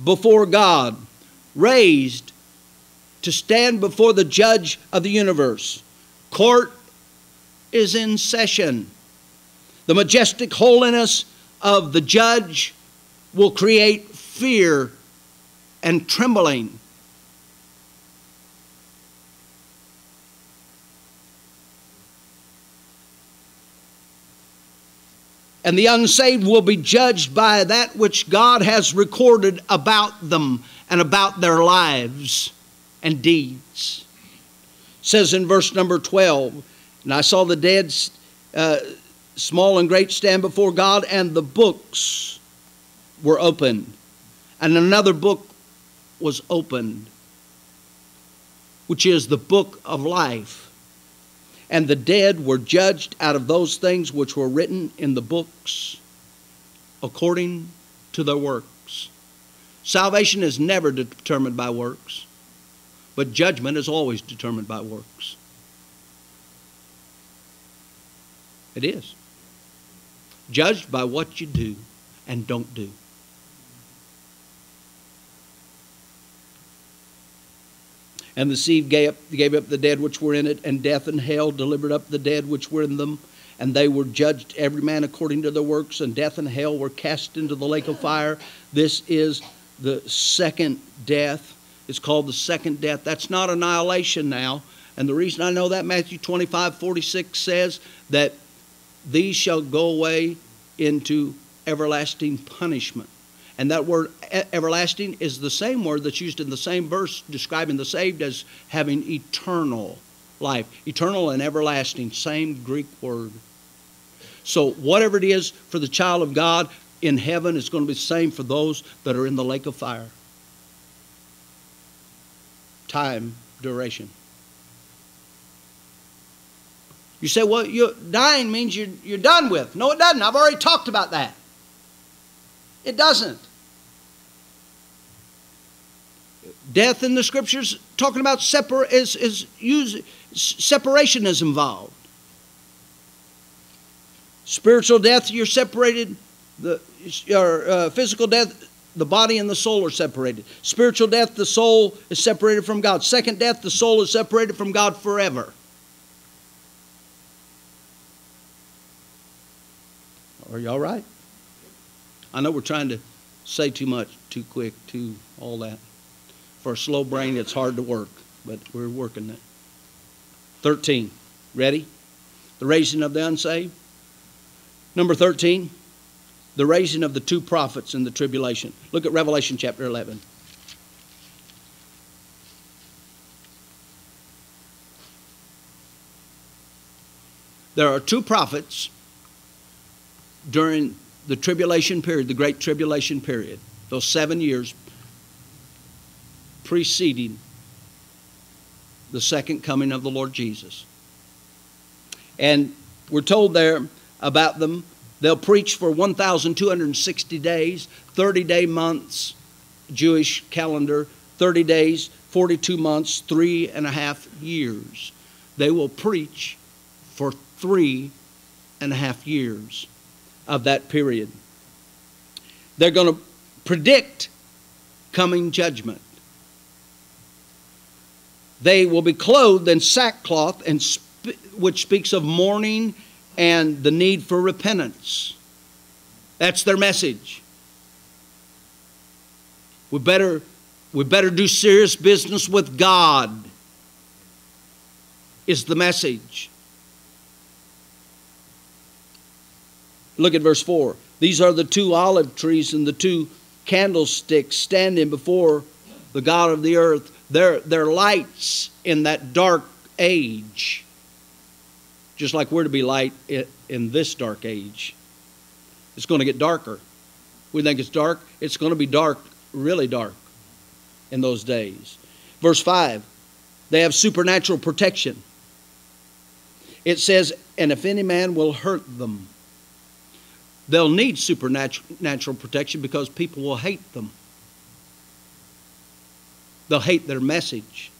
before God, raised to stand before the judge of the universe. Court is in session. The majestic holiness of the judge will create fear and trembling. And the unsaved will be judged by that which God has recorded about them and about their lives and deeds. It says in verse number 12, And I saw the dead, uh, small and great, stand before God, and the books were opened. And another book was opened, which is the book of life. And the dead were judged out of those things which were written in the books according to their works. Salvation is never determined by works, but judgment is always determined by works. It is. Judged by what you do and don't do. And the sea gave up, gave up the dead which were in it, and death and hell delivered up the dead which were in them. And they were judged, every man according to their works, and death and hell were cast into the lake of fire. This is the second death. It's called the second death. That's not annihilation now. And the reason I know that, Matthew 25 46 says that these shall go away into everlasting punishment. And that word everlasting is the same word that's used in the same verse describing the saved as having eternal life. Eternal and everlasting, same Greek word. So, whatever it is for the child of God in heaven is going to be the same for those that are in the lake of fire. Time, duration. You say, well, you dying means you're, you're done with. No, it doesn't. I've already talked about that. It doesn't. Death in the scriptures talking about separ- is, is use, separation is involved. Spiritual death, you're separated. The your, uh, physical death, the body and the soul are separated. Spiritual death, the soul is separated from God. Second death, the soul is separated from God forever. Are you all right? I know we're trying to say too much, too quick, too all that. For a slow brain, it's hard to work, but we're working it. 13. Ready? The raising of the unsaved. Number 13, the raising of the two prophets in the tribulation. Look at Revelation chapter 11. There are two prophets during the tribulation period, the great tribulation period, those seven years preceding the second coming of the Lord Jesus. And we're told there about them. They'll preach for 1,260 days, 30 day months, Jewish calendar, 30 days, 42 months, three and a half years. They will preach for three and a half years of that period. They're going to predict coming judgment. They will be clothed in sackcloth, and sp- which speaks of mourning and the need for repentance. That's their message. We better, we better do serious business with God, is the message. Look at verse 4. These are the two olive trees and the two candlesticks standing before the God of the earth. They're, they're lights in that dark age. just like we're to be light in this dark age. It's going to get darker. We think it's dark, it's going to be dark, really dark in those days. Verse 5 they have supernatural protection. It says, and if any man will hurt them, they'll need supernatural protection because people will hate them. They'll hate their message.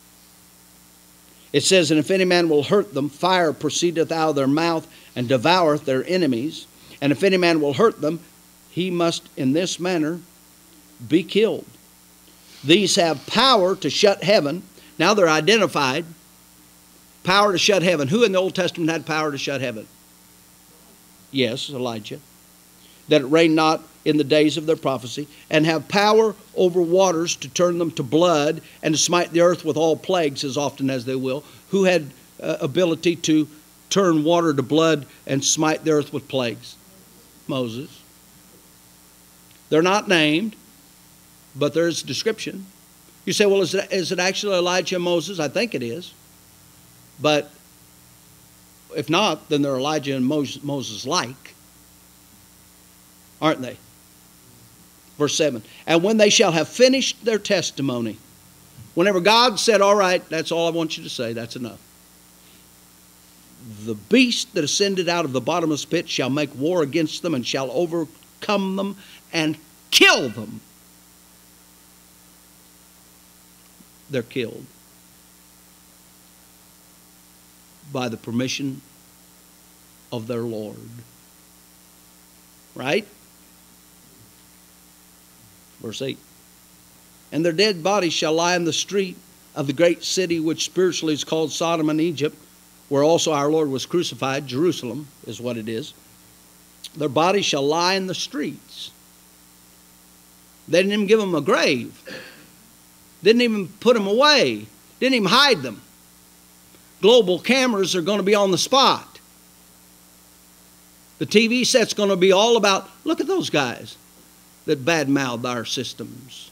It says, And if any man will hurt them, fire proceedeth out of their mouth and devoureth their enemies. And if any man will hurt them, he must in this manner be killed. These have power to shut heaven. Now they're identified. Power to shut heaven. Who in the Old Testament had power to shut heaven? Yes, Elijah. That it rain not in the days of their prophecy, and have power over waters to turn them to blood, and to smite the earth with all plagues as often as they will. Who had uh, ability to turn water to blood and smite the earth with plagues? Moses. They're not named, but there's description. You say, well, is it, is it actually Elijah and Moses? I think it is. But if not, then they're Elijah and Moses like, aren't they? Verse 7 And when they shall have finished their testimony, whenever God said, All right, that's all I want you to say, that's enough. The beast that ascended out of the bottomless pit shall make war against them and shall overcome them and kill them. They're killed by the permission of their Lord. Right? Verse 8 And their dead bodies shall lie in the street of the great city which spiritually is called Sodom and Egypt, where also our Lord was crucified. Jerusalem is what it is. Their bodies shall lie in the streets. They didn't even give them a grave, didn't even put them away, didn't even hide them. Global cameras are going to be on the spot. The TV set's going to be all about look at those guys that badmouthed our systems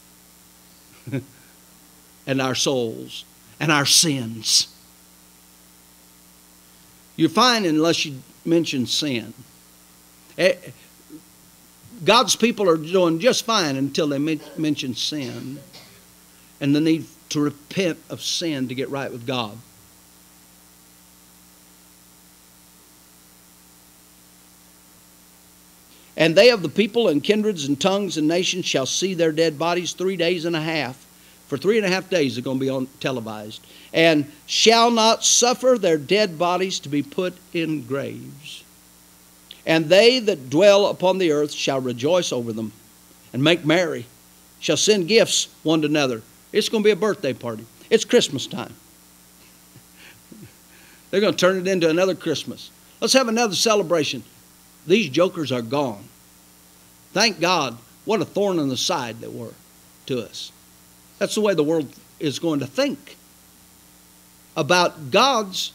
and our souls and our sins. You're fine unless you mention sin. Eh, God's people are doing just fine until they mention sin and the need to repent of sin to get right with God. And they of the people and kindreds and tongues and nations shall see their dead bodies three days and a half. For three and a half days they're going to be on televised. And shall not suffer their dead bodies to be put in graves. And they that dwell upon the earth shall rejoice over them and make merry, shall send gifts one to another. It's going to be a birthday party. It's Christmas time. They're going to turn it into another Christmas. Let's have another celebration. These jokers are gone. Thank God, what a thorn in the side they were to us. That's the way the world is going to think about God's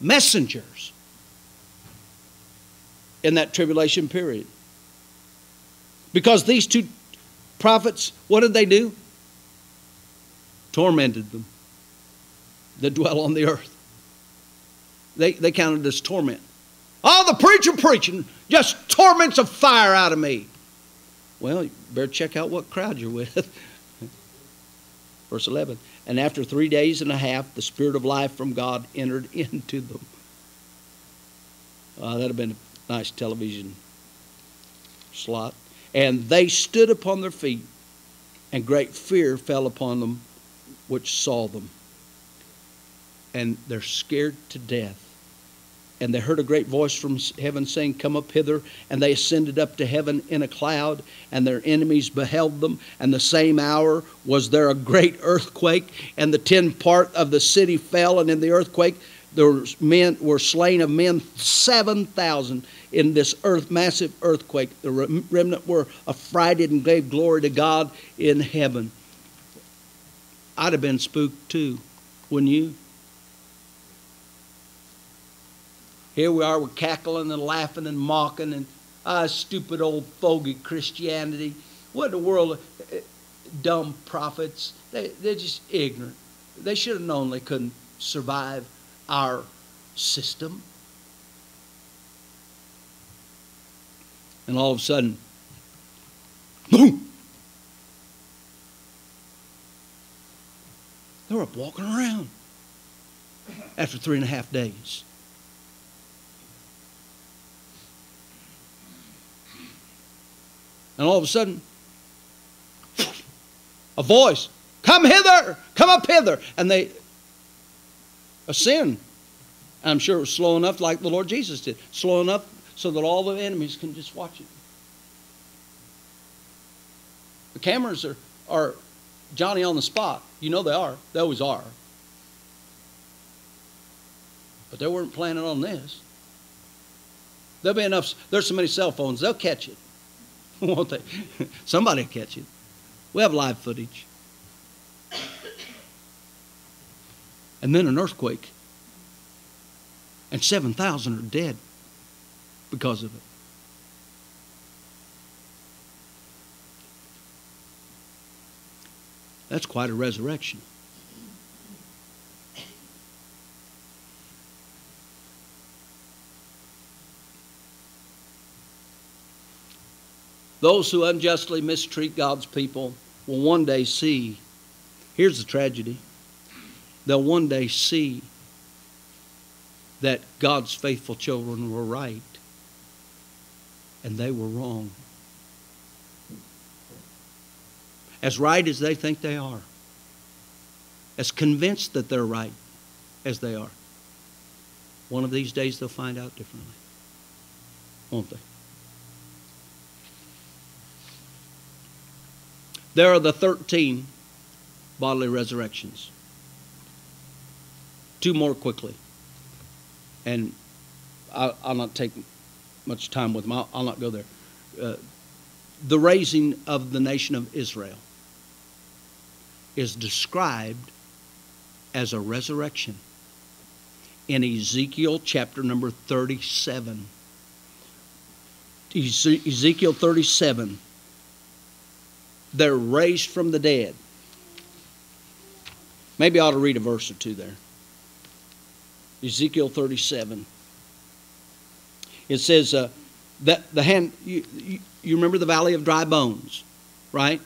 messengers in that tribulation period. Because these two prophets, what did they do? Tormented them that dwell on the earth. They, they counted as torment. Oh, the preacher preaching just torments of fire out of me. Well, you better check out what crowd you're with. Verse 11. And after three days and a half, the Spirit of life from God entered into them. Uh, that'd have been a nice television slot. And they stood upon their feet, and great fear fell upon them which saw them. And they're scared to death and they heard a great voice from heaven saying, Come up hither. And they ascended up to heaven in a cloud, and their enemies beheld them. And the same hour was there a great earthquake, and the ten part of the city fell, and in the earthquake there men were slain of men seven thousand in this earth massive earthquake. The remnant were affrighted and gave glory to God in heaven. I'd have been spooked too, wouldn't you? Here we are, we're cackling and laughing and mocking and ah, stupid old fogey Christianity. What in the world? Uh, dumb prophets. They, they're just ignorant. They should have known they couldn't survive our system. And all of a sudden, boom! They were up walking around after three and a half days. And all of a sudden, a voice, come hither, come up hither. And they ascend. I'm sure it was slow enough, like the Lord Jesus did, slow enough so that all the enemies can just watch it. The cameras are, are Johnny on the spot. You know they are. They always are. But they weren't planning on this. There'll be enough. There's so many cell phones, they'll catch it. Won't they? Somebody will catch it. We have live footage. And then an earthquake. And 7,000 are dead because of it. That's quite a resurrection. Those who unjustly mistreat God's people will one day see. Here's the tragedy they'll one day see that God's faithful children were right and they were wrong. As right as they think they are, as convinced that they're right as they are. One of these days they'll find out differently, won't they? There are the 13 bodily resurrections. Two more quickly. And I'll, I'll not take much time with them, I'll, I'll not go there. Uh, the raising of the nation of Israel is described as a resurrection in Ezekiel chapter number 37. Ezekiel 37 they're raised from the dead. Maybe I ought to read a verse or two there. Ezekiel 37. It says uh, that the hand, you, you, you remember the valley of dry bones, right?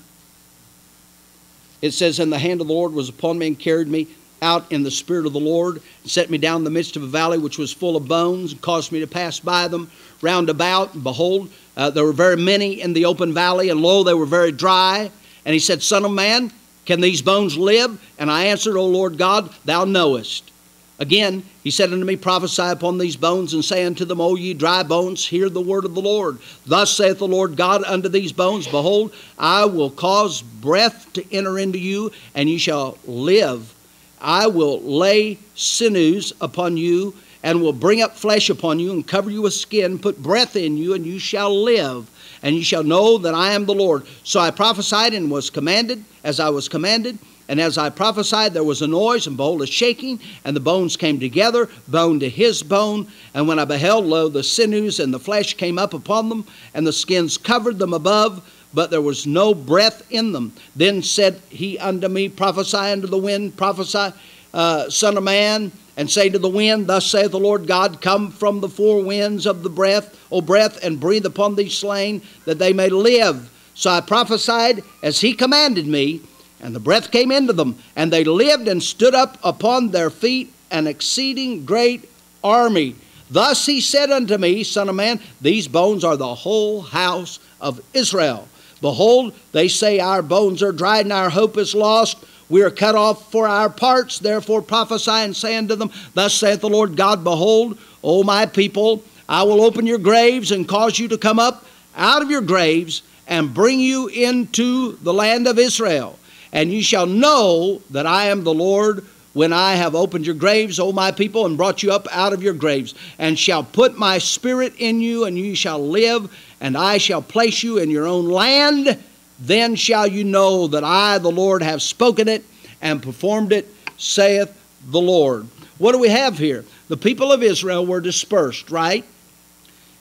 It says, And the hand of the Lord was upon me and carried me out in the spirit of the Lord, and set me down in the midst of a valley which was full of bones, and caused me to pass by them round about. And behold, uh, there were very many in the open valley, and lo, they were very dry. And he said, Son of man, can these bones live? And I answered, O Lord God, thou knowest. Again, he said unto me, Prophesy upon these bones, and say unto them, O ye dry bones, hear the word of the Lord. Thus saith the Lord God unto these bones, Behold, I will cause breath to enter into you, and ye shall live. I will lay sinews upon you, and will bring up flesh upon you and cover you with skin, put breath in you, and you shall live. And you shall know that I am the Lord. So I prophesied and was commanded as I was commanded. And as I prophesied, there was a noise, and behold, a shaking, and the bones came together, bone to his bone. And when I beheld, lo, the sinews and the flesh came up upon them, and the skins covered them above, but there was no breath in them. Then said he unto me, Prophesy unto the wind, prophesy, uh, Son of man and say to the wind, Thus saith the Lord God, Come from the four winds of the breath, O breath, and breathe upon these slain, that they may live. So I prophesied as he commanded me, and the breath came into them, and they lived and stood up upon their feet, an exceeding great army. Thus he said unto me, Son of man, these bones are the whole house of Israel. Behold, they say, Our bones are dried, and our hope is lost. We are cut off for our parts, therefore prophesy and say unto them, Thus saith the Lord God, Behold, O my people, I will open your graves and cause you to come up out of your graves and bring you into the land of Israel. And you shall know that I am the Lord when I have opened your graves, O my people, and brought you up out of your graves, and shall put my spirit in you, and you shall live, and I shall place you in your own land then shall you know that I, the Lord, have spoken it and performed it, saith the Lord. What do we have here? The people of Israel were dispersed, right?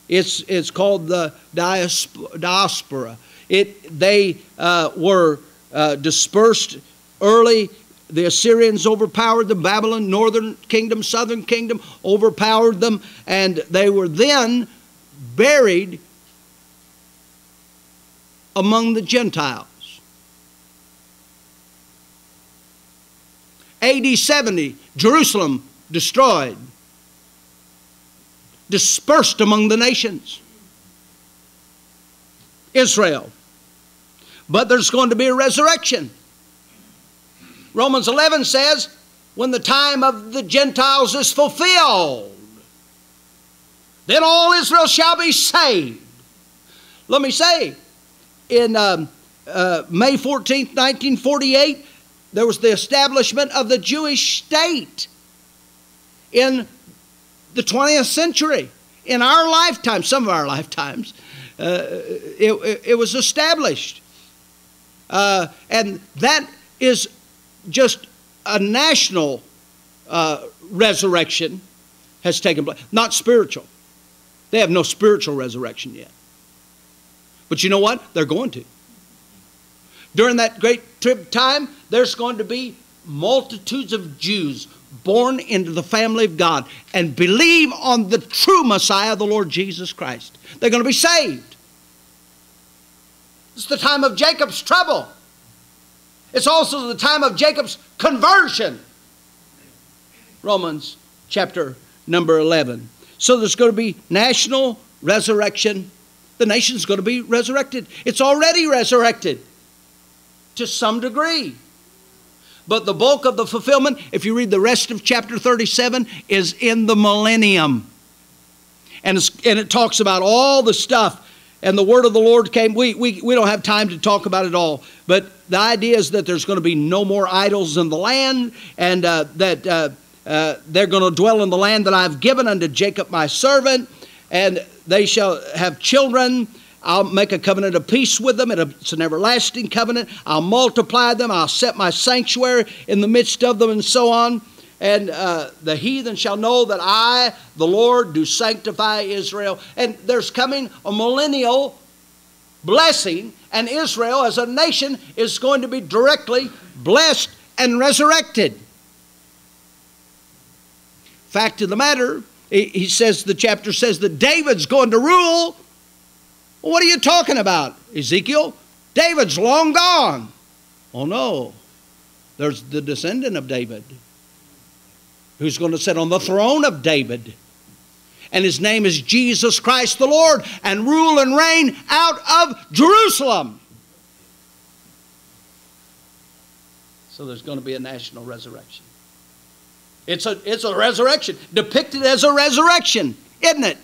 It's, it's called the diaspora. It, they uh, were uh, dispersed early. The Assyrians overpowered the Babylon, northern kingdom, southern kingdom, overpowered them, and they were then buried among the Gentiles. AD 70, Jerusalem destroyed, dispersed among the nations. Israel. But there's going to be a resurrection. Romans 11 says, when the time of the Gentiles is fulfilled, then all Israel shall be saved. Let me say, in um, uh, May 14th, 1948, there was the establishment of the Jewish state in the 20th century. In our lifetime, some of our lifetimes, uh, it, it, it, was established. Uh, and that is just a national uh, resurrection has taken place, not spiritual. They have no spiritual resurrection yet. But you know what? They're going to. During that great time, there's going to be multitudes of Jews born into the family of God and believe on the true Messiah, the Lord Jesus Christ. They're going to be saved. It's the time of Jacob's trouble. It's also the time of Jacob's conversion. Romans chapter number 11. So there's going to be national resurrection. The nation's going to be resurrected. It's already resurrected to some degree. But the bulk of the fulfillment, if you read the rest of chapter 37, is in the millennium. And, and it talks about all the stuff. And the word of the Lord came. We, we, we don't have time to talk about it all. But the idea is that there's going to be no more idols in the land and uh, that uh, uh, they're going to dwell in the land that I've given unto Jacob my servant. And they shall have children I'll make a covenant of peace with them. It's an everlasting covenant. I'll multiply them. I'll set my sanctuary in the midst of them, and so on. And uh, the heathen shall know that I, the Lord, do sanctify Israel. And there's coming a millennial blessing, and Israel as a nation is going to be directly blessed and resurrected. Fact of the matter, he says, the chapter says that David's going to rule well, what are you talking about, Ezekiel? David's long gone. Oh, no. There's the descendant of David who's going to sit on the throne of David. And his name is Jesus Christ the Lord, and rule and reign out of Jerusalem. So there's going to be a national resurrection. It's a, it's a resurrection, depicted as a resurrection, isn't it?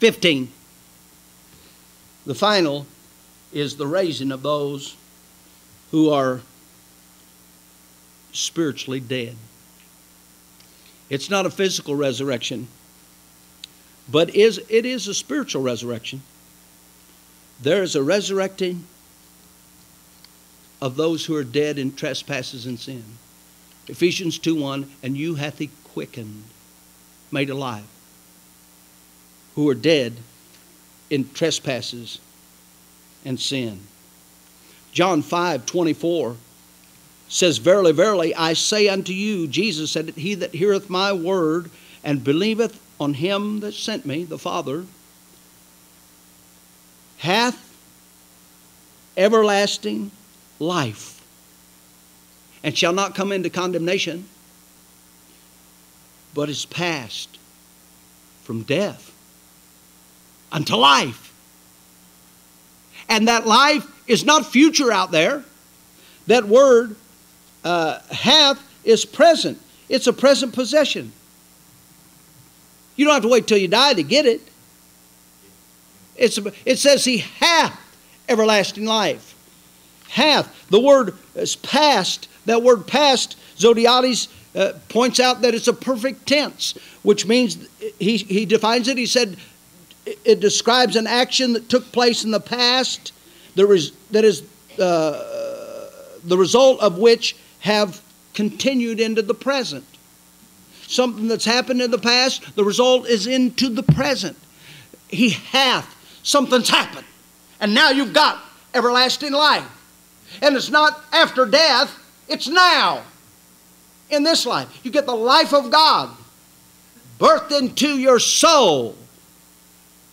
15. The final is the raising of those who are spiritually dead. It's not a physical resurrection, but is, it is a spiritual resurrection. There is a resurrecting of those who are dead in trespasses and sin. Ephesians 2 1, and you hath he quickened, made alive who are dead in trespasses and sin. John 5 24 says, Verily, verily, I say unto you, Jesus said, He that heareth my word and believeth on him that sent me, the Father, hath everlasting life and shall not come into condemnation, but is passed from death unto life. And that life is not future out there. That word uh, hath is present, it's a present possession. You don't have to wait till you die to get it. It's, it says he hath everlasting life. Hath. The word is past. That word past, Zodhiates uh, points out that it's a perfect tense, which means he, he defines it. He said, it describes an action that took place in the past that is, that is uh, the result of which have continued into the present. Something that's happened in the past, the result is into the present. He hath, something's happened. And now you've got everlasting life. And it's not after death, it's now. In this life. You get the life of God birthed into your soul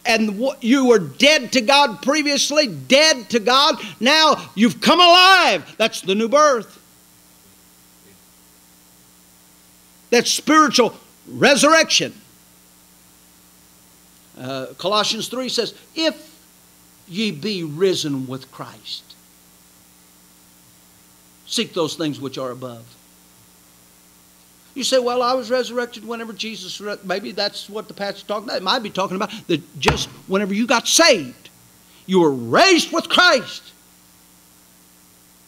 and you were dead to God previously, dead to God. Now you've come alive. That's the new birth. That's spiritual resurrection. Uh, Colossians 3 says, If ye be risen with Christ, seek those things which are above. You say, well, I was resurrected whenever Jesus, maybe that's what the pastor's talking about. It might be talking about that just whenever you got saved, you were raised with Christ.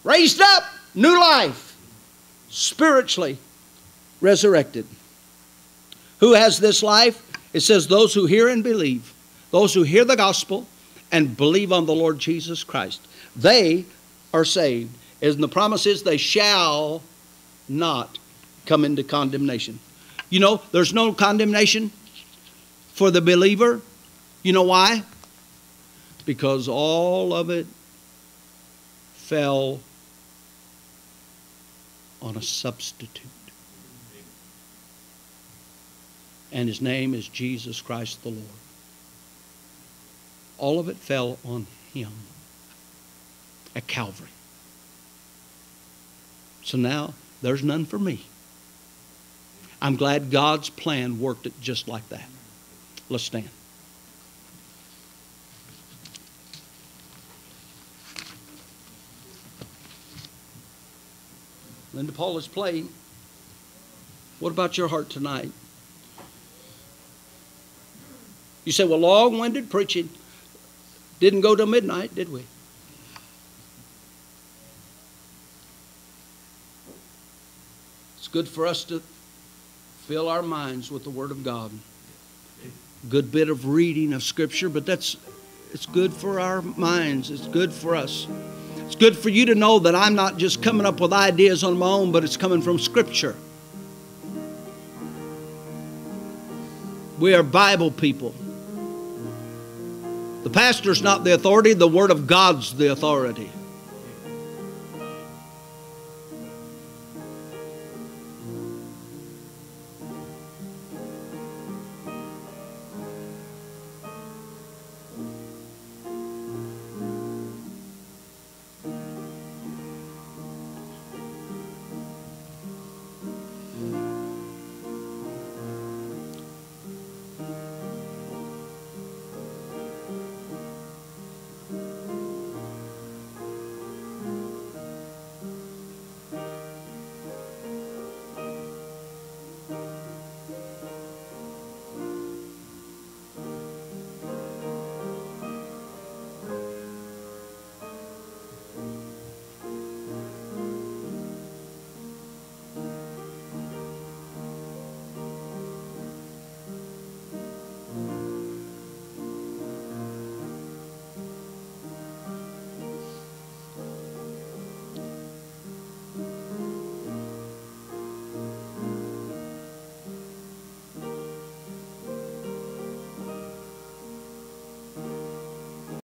Raised up, new life, spiritually resurrected. Who has this life? It says, those who hear and believe, those who hear the gospel and believe on the Lord Jesus Christ. They are saved. And the promise is they shall not come into condemnation. You know, there's no condemnation for the believer. You know why? Because all of it fell on a substitute. And his name is Jesus Christ the Lord. All of it fell on him at Calvary. So now there's none for me. I'm glad God's plan worked it just like that. Let's stand. Linda Paul is playing. What about your heart tonight? You say, well, long winded preaching. Didn't go till midnight, did we? It's good for us to fill our minds with the Word of God. Good bit of reading of Scripture, but that's it's good for our minds. It's good for us. It's good for you to know that I'm not just coming up with ideas on my own, but it's coming from Scripture. We are Bible people. The pastor's not the authority, the Word of God's the authority.